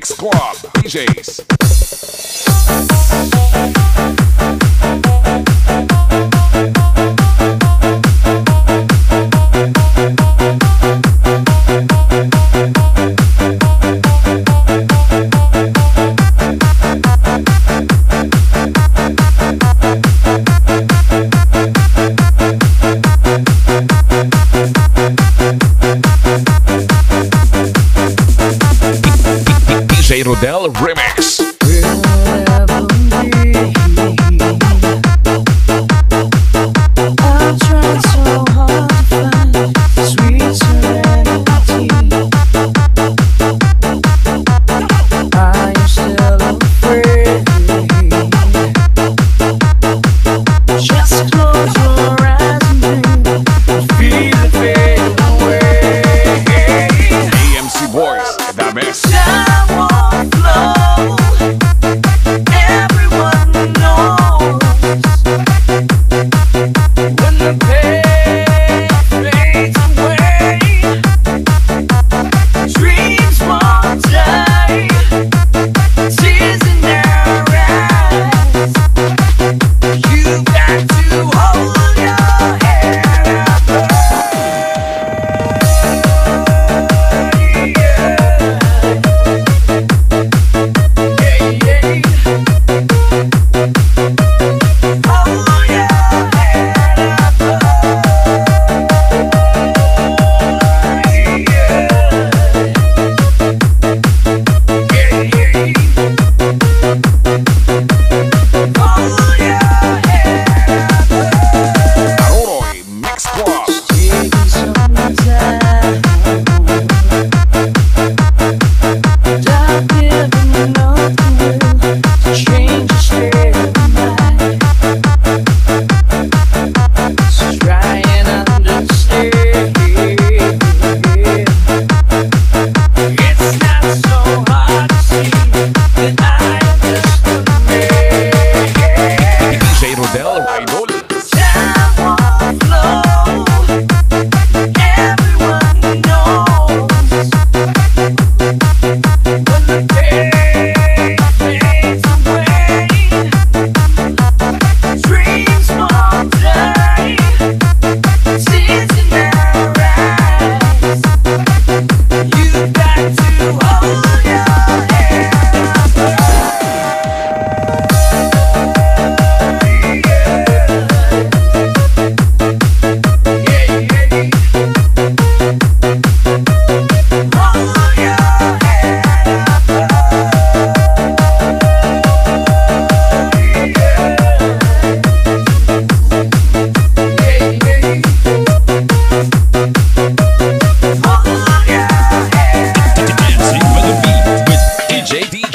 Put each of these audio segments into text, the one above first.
Mix Club DJs. DJ Rodel Remix.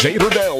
DJ DJ